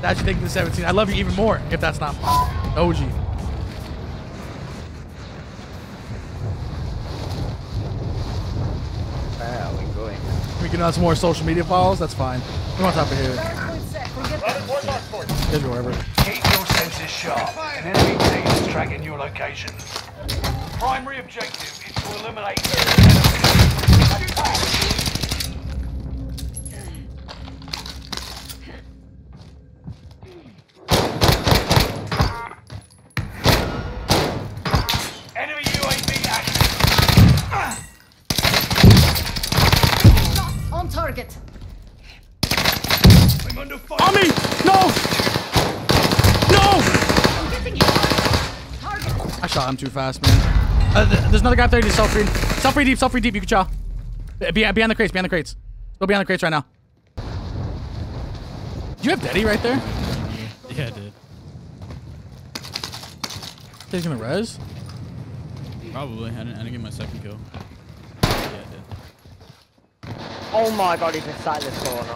That's taking the 17. I love you even more if that's not OG. We? We can have some more social media follows. That's fine. We're on top of here. Here's wherever. Keep your senses sharp. An enemy team is tracking your location. Primary objective is to eliminate Enemy UAV active. On target. I'm under fire. On me! No! No! I'm getting hit. Target. I shot too fast, man. Uh, th there's another guy up there. He's self-free. Self-free deep, self-free deep. You can chow. Be behind the crates, behind the crates. Go behind the crates right now. Do you have Daddy right there? Yeah, I did. He's gonna res. Probably. I didn't, I didn't get my second kill. Yeah, I did. Oh my god, he's inside this corner.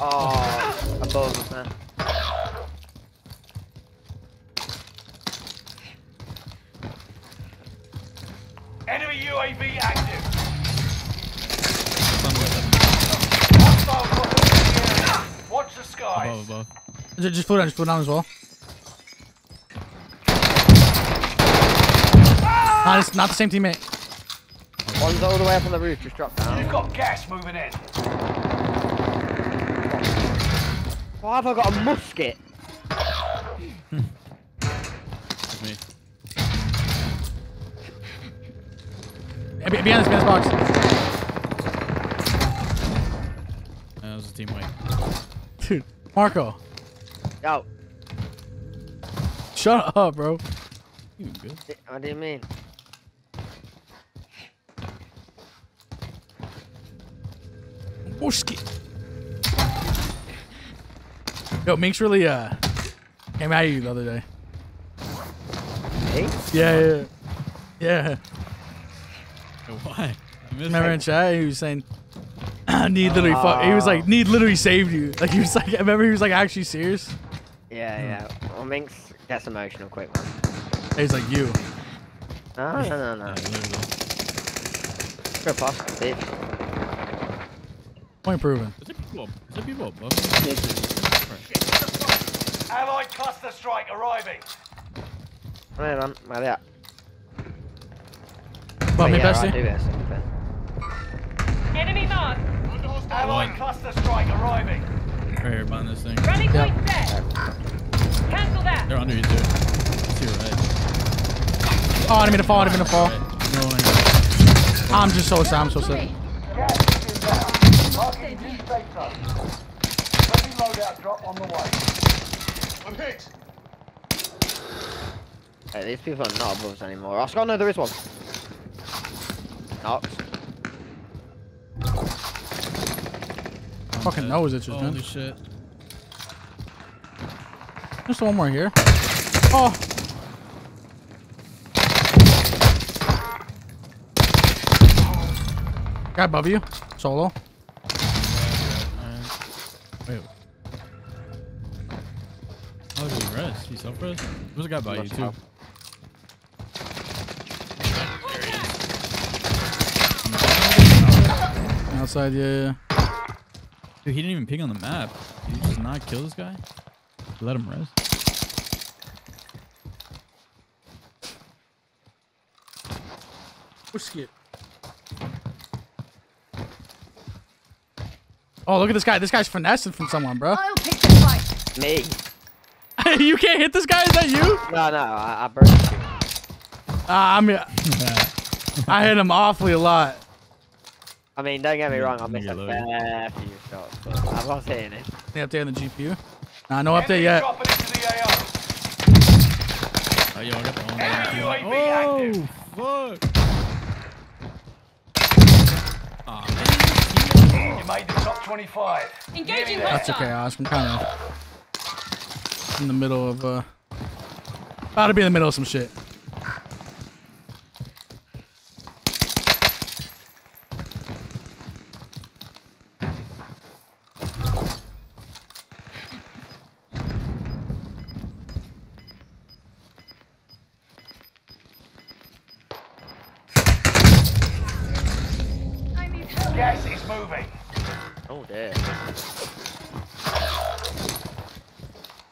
Oh, above us, man. Just, just flew down, just flew down as well. Ah! Not, it's not the same teammate. One's all the way up on the roof, just dropped down. You've got gas moving in. Why have I got a musket? That's me. Be- Behind this, behind this box. That was a teammate. Dude, Marco, Yo, shut up, bro. You good? what do you mean? Oh, skit. Yo, Minx really uh came at you the other day. Hey? Yeah, yeah, yeah. Yo, why? I Remember it. in chat, he was saying, "Need literally fuck." He was like, "Need literally saved you." Like he was like, I remember he was like actually serious. Yeah, yeah. Well, Minx gets emotional quick, man. He's like, "You." No, no, no, no. Yeah, literally. Good pass, bitch. Point proven. Is there people, is there people above me? Allied cluster strike arriving. Come here, man. Where they at? But me, yeah, bestie. do this. Okay. Enemy mark. Allied cluster strike arriving. Right here behind this thing. Rally Yep. point set. Cancel that. They're under you too. To your right. Oh, I didn't mean to fall. I didn't mean to fall. Right. No one on your right. I'm just so sad. I'm so sick. Gas is inbound. Marking new safe zone. Friendly loadout drop on the way. I'm hit. Hey, these people are not above us anymore. Oscar, no, there is one. Knox. Fucking nose itches, Holy man. shit. There's one more here. Oh. Guy above you. Solo. Alright. Wait. Oh, did he rest? He self-rest? There's a guy by you too. have. Outside, yeah, yeah. Dude, he didn't even ping on the map. Did he just not kill this guy? Let him rest. Whiskey. Oh, look at this guy. This guy's finessing from someone, bro. I'll pick the fight. Me? you can't hit this guy? Is that you? No, no, I, I burnt you. Uh, I mean, I hit him awfully a lot. I mean, don't get me wrong, I missed a fair few shots, but I'm not hitting it. Any update on the GPU? Nah, no update yet. dropping into the AO. Oh, yo, I got the one. Oh, active. fuck. Aw, man. You made the top 25. Engaging Nearly. That's okay, Oscar. I'm kind of in the middle of, uh, about to be in the middle of some shit. Gas is moving. Oh dear.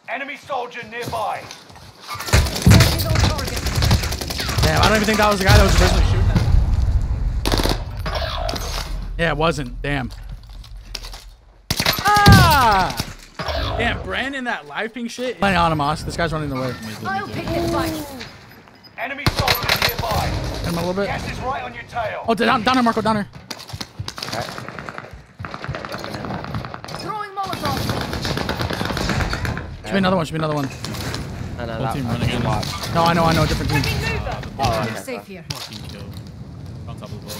Enemy soldier nearby. Target on target. Damn, I don't even think that was the guy that was originally shooting at. Yeah, it wasn't. Damn. Ah! Damn, Brandon, that live ping shit. Playing Animos. This guy's running away. I'll pick this fight. Enemy soldier nearby. Hit him a little bit. Gas is right on your tail. Oh, down, down here, Marco, down here. Throwing Molotov. Should be another one. Should be another one. No, no, Whole that, team that's running in. No, I know, I know. Different team. Moving. Oh, okay. safe here. On top of the boat.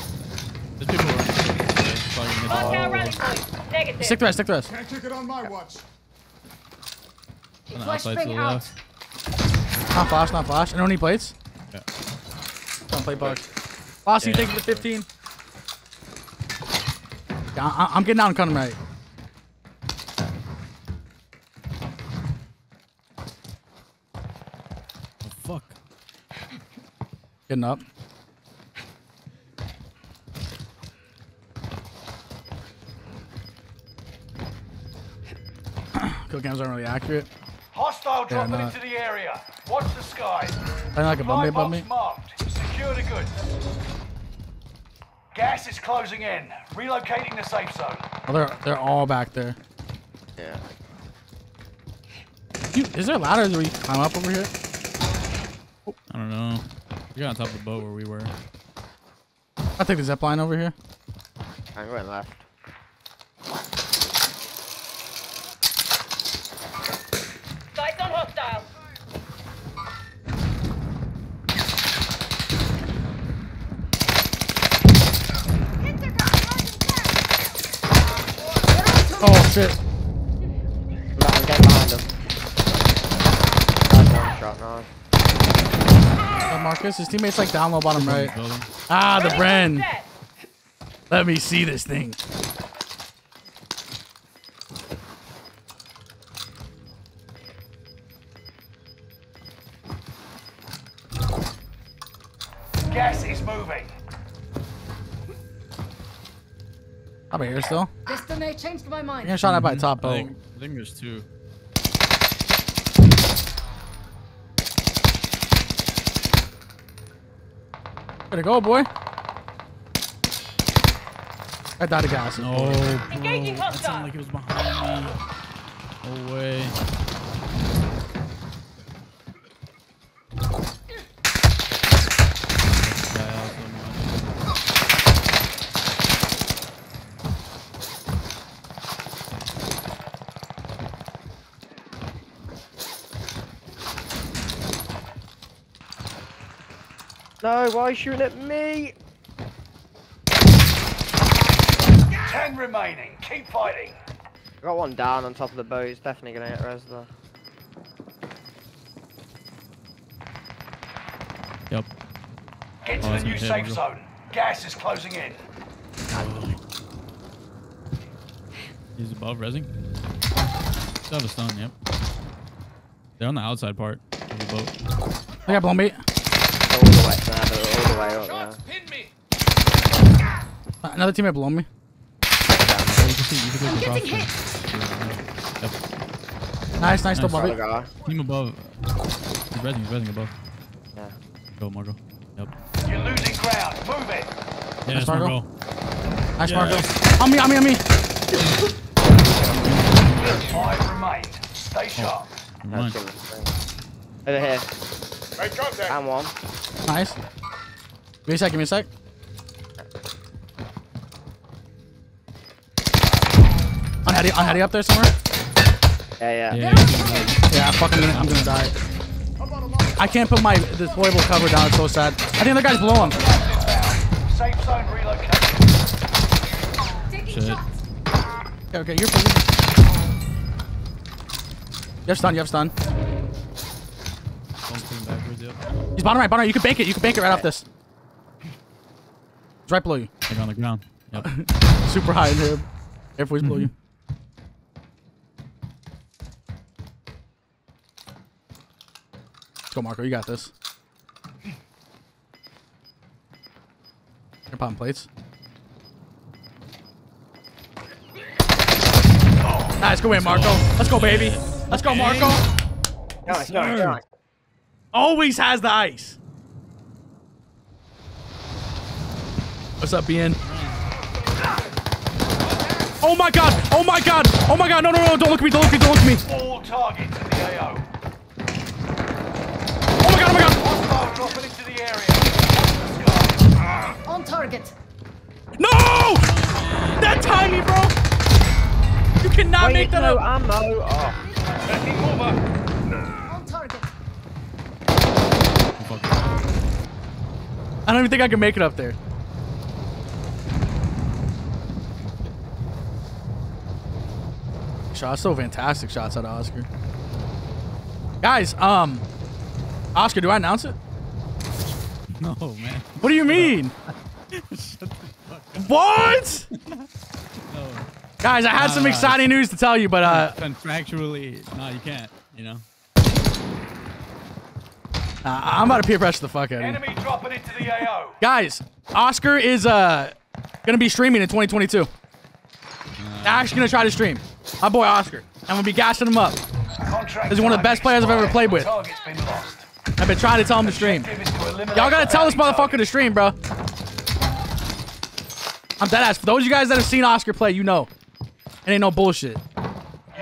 There's people running. Okay, probably mid- Mark our rally point. Negative. Stick to us. Stick to us. Can't take it on my watch. on the outside to the out. left. Not flash, not flash. Anyone need plates? Yeah. Don't play bugs. Boss, you Yeah. take it to 15. Yeah, I, I'm getting down, cutting right. Getting up. Kill cams aren't really accurate. Hostile dropping not. into the area. Watch the skies. Playing like a Fly bummy above me. marked. Secure the goods. Gas is closing in. Relocating the safe zone. Oh, they're, they're all back there. Yeah. Dude, is there ladders where you climb up over here? I don't know. We got on top of the boat where we were. I'll take the zip line over here. I'm going left. Sights on hostile. Oh, shit. I'm I'm getting behind them. That's one shot now. Marcus, his teammate's like down low bottom right. Ah, the Ready, Bren. Let me see this thing. Gas is moving. Up here still. Destiny changed my You're mind. getting shot at by top I boat. think, I think there's two. Way to go, boy. I died of gas. No, bro. Engaging That sounded like it was behind me. No way. Guy out somewhere. No, why are you shooting at me? Ten remaining. Keep fighting. I got one down on top of the boat. He's definitely gonna hit res though. Yep. Get to Oh, the new safe Marco. zone. Gas is closing in. He's above resing. Still have a stun, yep. They're on the outside part of the boat. I got blown beat. All the way, nah, they're all the way up now. Another teammate blown me. Oh, you can see, you can I'm getting crossbow. Yep. Nice, nice, still Nice. above Other it. guy. Team above. He's resing, he's resing above. Yeah. Go, Marco. Yep. You're losing ground. Move it. Yeah, that's Marco. Marco. Nice, Yeah. Marco. On me, on me, on me. Five remain. Stay oh, sharp. Never mind. That's good. Over here. Make contact. And one. Nice. Give me a sec, give me a sec. On Hetty, on Hetty up there somewhere? Yeah, yeah. Yeah, he's Yeah, fuck, I'm gonna, I'm gonna die. I can't put my deployable cover down, it's so sad. I think the guy's below him. Safe zone relocated. Taking Shit. shots. Okay, okay, you're fine. You have stun, you have stun. Bumping backwards, yep. He's bottom right, bottom right. You can bank it, you can bank it right off this. It's right below you. Like on the ground. Yep. Super high in here. Air Force below you. Let's go, Marco. You got this. Your palm plates. Oh, nice. Go in, Marco. Let's go, baby. Let's go, Marco. Nice, nice, nice. Always has the ice. What's up, Ian? Oh my god! Oh my god! Oh my god! No, no, no! Don't look at me! Don't look at me! Don't look at me! All targets in the AO. Oh my god! Oh my god! Hostile dropping into the area. On target. No! That timing, bro! You cannot Wait, make that no up! ammo. Oh. Taking over. On target. I don't even think I can make it up there. Shot, so fantastic shots out of Oscar. Guys, um, Oscar, do I announce it? No, man. What do you mean? what? No. Guys, I had some Nah, exciting news to tell you, but uh, Contractually, no, you can't. You know. I'm about to peer pressure the fuck out of you. Enemy dropping into the AO. Guys, Oscar is uh gonna be streaming in 2022. Actually gonna try to stream. My boy Oscar. I'm gonna be gassing him up. Contract He's one of the best players I've ever played with. Target's been lost. I've been trying to tell him to stream. Objective is to eliminate Y'all gotta tell this motherfucker to stream, bro. I'm dead ass. For those of you guys that have seen Oscar play, you know. It ain't no bullshit.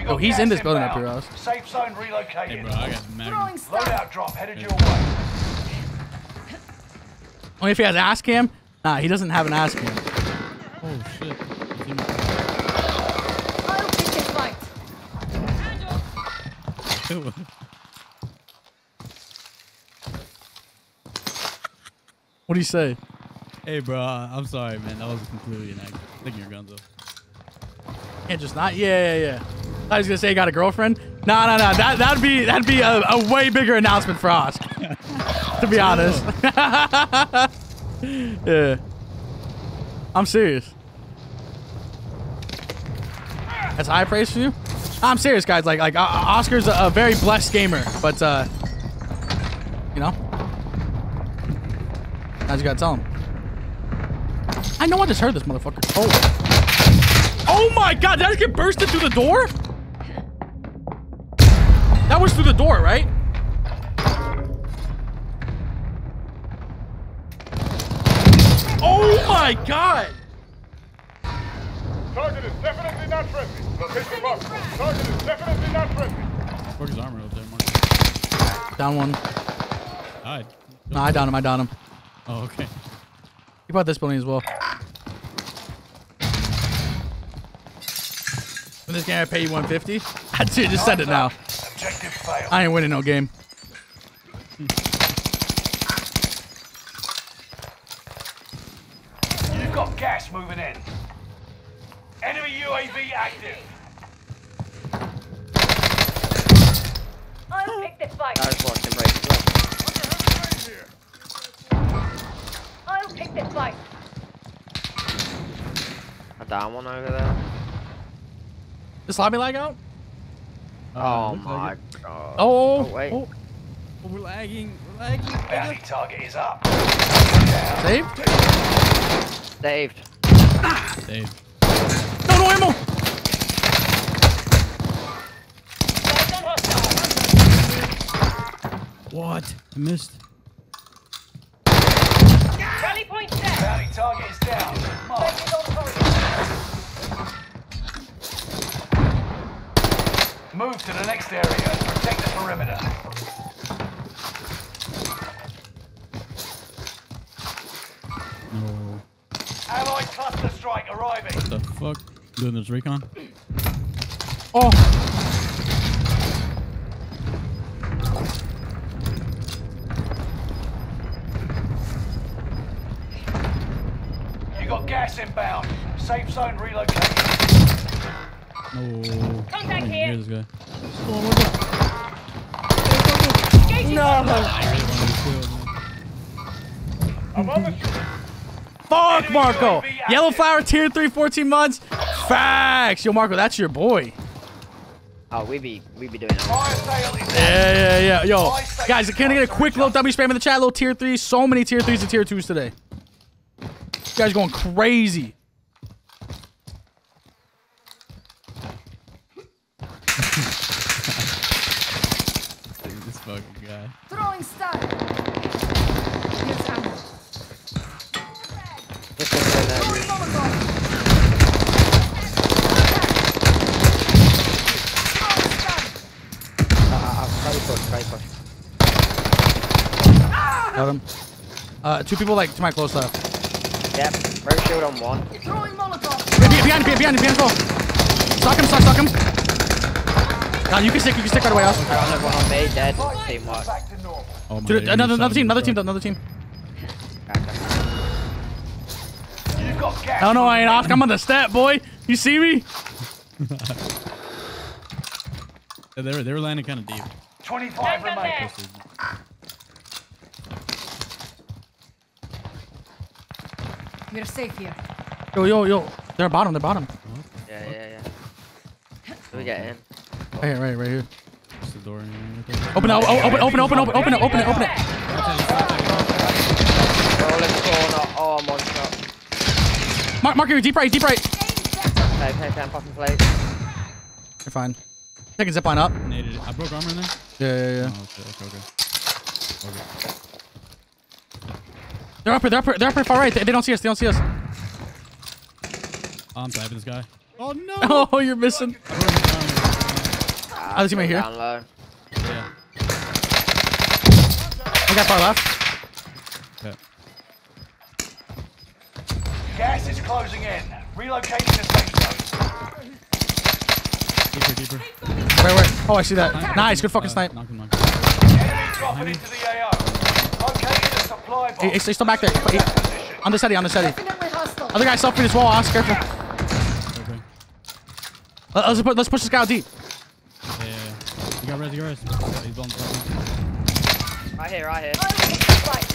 Oh, he's in this building up here, Ross. Safe zone Hey, bro, I got mad. Throwing. Loadout drop headed your way. Only if he has ass cam. Nah, he doesn't have an ass cam. Oh shit. What do you say? hey, bro, I'm sorry, man. That was completely an act. Taking your guns off. Can't just not. Yeah, yeah, yeah. I was gonna say you got a girlfriend. No, no, no. That that'd be that'd be a, a way bigger announcement for us. to be honest. yeah. I'm serious. That's high praise for you. I'm serious, guys. Like like uh, Oscar's a, a very blessed gamer, but uh, you know, I just gotta tell him. I know I just heard this motherfucker. Oh. Oh my god, did I get bursted through the door? That was through the door, right? Oh my god! Target is definitely not friendly. Location marked. Target is definitely not friendly. Broke his armor up there, Mark. Down one. Died. No, I downed him, I downed him. Oh, okay. He bought this building as well. In this game, I pay you 150. I dude, just send it now. Objective failed. I ain't winning no game. You've got gas moving in. Enemy UAV active. I'll pick this fight. I was watching break as well. I'll pick this fight. A down one over there. This lobby lag out? Oh looks my like god. Oh, oh, oh, wait. oh, Oh, we're lagging. We're lagging. Bounty target is up. saved? Saved. Dave. No, no ammo! Sights on hostile. What? I missed. Rally point set. Bounty target is down. Mark. On. Move to the next area and protect the perimeter. No. Allied cluster strike arriving. The fuck? Doing this recon? Oh, You got gas inbound. Safe zone relocated. Oh, no. Contact I didn't here. hear this guy. Oh, Engaging I'm on the fuck, Marco. Yellow Flower, tier 3, 14 months. Facts! Yo, Marco, that's your boy. Oh, we be we be doing that. Yeah, yeah, yeah. Yo, guys, can I get a quick little W spam in the chat? Little tier three. So many tier threes and tier twos today. You guys going crazy. this fucking guy. Throwing star. Try push, try push. Got him. Uh, two people like to my close left. Yep, first shield on one. Throwing Molotov. Behind, behind, behind, behind, behind, behind. Suck him, suck, suck him. Uh, you can stick, you can stick right away. Austin. Another one on me, dead. Teamwork. Back to normal. Oh my Dude, another, another team, another team, another team. You've got gas. I don't know, I ain't Oscar. I'm on the step, boy. You see me? Yeah, They were, they were landing kind of deep. 25 Tank remain. there. We're safe here. Yo, yo, yo. They're bottom, they're bottom. Yeah, yeah, yeah. We get in. Right here, right, right here. Just the door. in there, right there. Open, oh, oh, open, open, open, open, open it, open it, open it. Roll in corner. Oh, I'm one shot. Mark, mark here, deep right, deep right. Okay, okay, okay, I'm popping plate. You're fine. Taking zip line up. Naded it. I broke armor in there. Yeah, yeah, yeah. Oh, shit. Okay, okay. Okay. They're up here, they're up here, they're up here far right. They, they don't see us, they don't see us. Oh, I'm typing this guy. Oh no! Oh, you're missing. I broke his armor. Ah, Oh, there's teammate here. Down low. Yeah. We got far left. Okay. Gas is closing in. Relocating the safe zone. Deeper, deeper. Where, where? Oh, I see that. Nice, good fucking Uh, snipe. Knock him, knock Enemy the AO. Locating the supply box. Hey, hey, stay still back there. Hey, On the steady, on the steady. Definitely hostile. Other guy self for this wall, Oscar. Careful. Okay. Let- Let's, put, let's push this guy out deep. Yeah, yeah, yeah. You got res, you got res. He's on Right here, right here. I'll take this fight.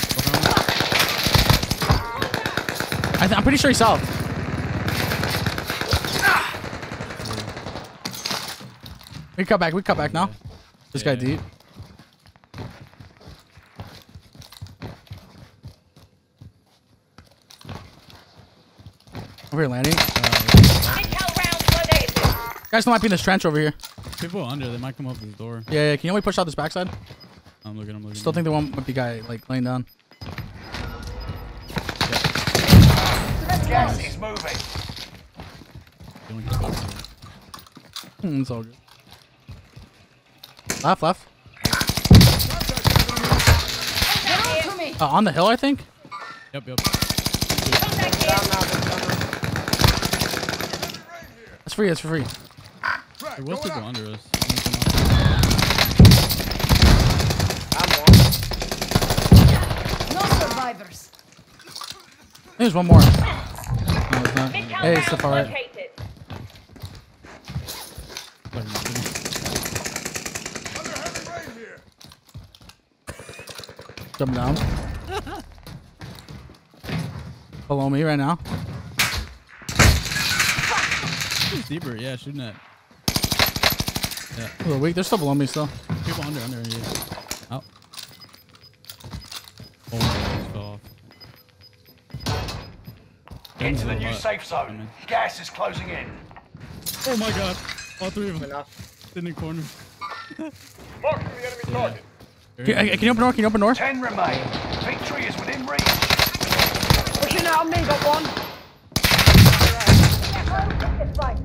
I th- I'm pretty sure he's south. We can cut back, we can cut back now. This guy deep. Over here landing. Intel rounds were negative. Guys might be in this trench over here. People under, they might come up the door. Yeah, yeah. Can you only push out this backside? I'm looking, I'm looking. Still think the one might be guy like laying down. Gas is moving. They only come up here. Hmm, it's all good. Left, left. On. Uh, on the hill, I think. Yep, yep. Contact here. Down now, down now. It's free. It's for free. There was people under us. I'm one. No survivors. There's one more. No, it's not. Hey, it's the rounds far right. Located. Jump down. Below me right now. It's deeper, yeah, shooting at. Yeah, A little weak. They're still below me still. people under, under, yeah. Out. Oh, my just fell off. Get to the new are safe hot. zone. Amen. Gas is closing in. Oh my god. All three of them. Enough. Sitting In the corner. Marking the enemy yeah. target. Can, uh, can you open door? Can you open door? Ten remain. Victory is within reach. Pushing out on me, got one. I'll take this fight.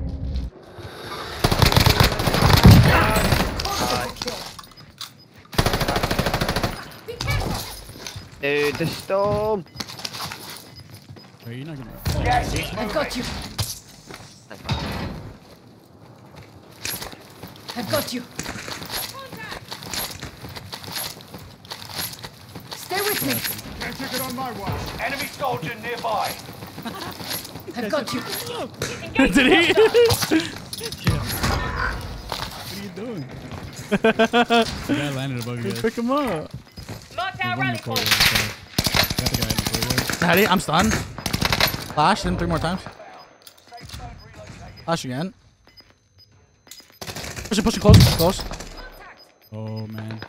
Dude, the storm. Wait, you're not gonna. Gas is I've got you. I've got you. Stay with me. Can't take it on my watch. Enemy soldier nearby. I've got you. Did he? What are you doing? the guy landed above you guys. Pick him up. Marked He's our on the rally point. so- Got the guy in the corridor. Hattie, I'm stunned. Flash him three more times. Flash again. Push it, push it close, close. Oh man.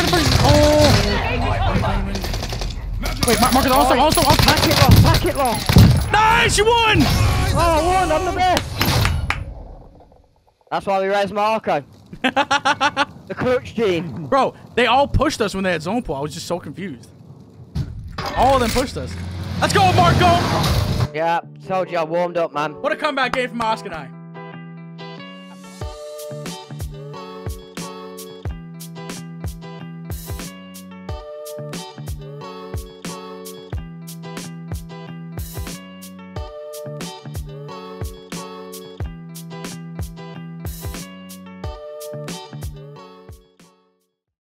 Right, right. Oh! Wait, Mark, Mark is also, also, also. Pack it long, pack it long. Nice, you won! Oh, I won, I'm the best. That's why we raised Marco. the clutch team. Bro, they all pushed us when they had zone pull. I was just so confused. All of them pushed us. Let's go, Marco! Yeah, told you I warmed up, man. What a comeback game from Oscar and I.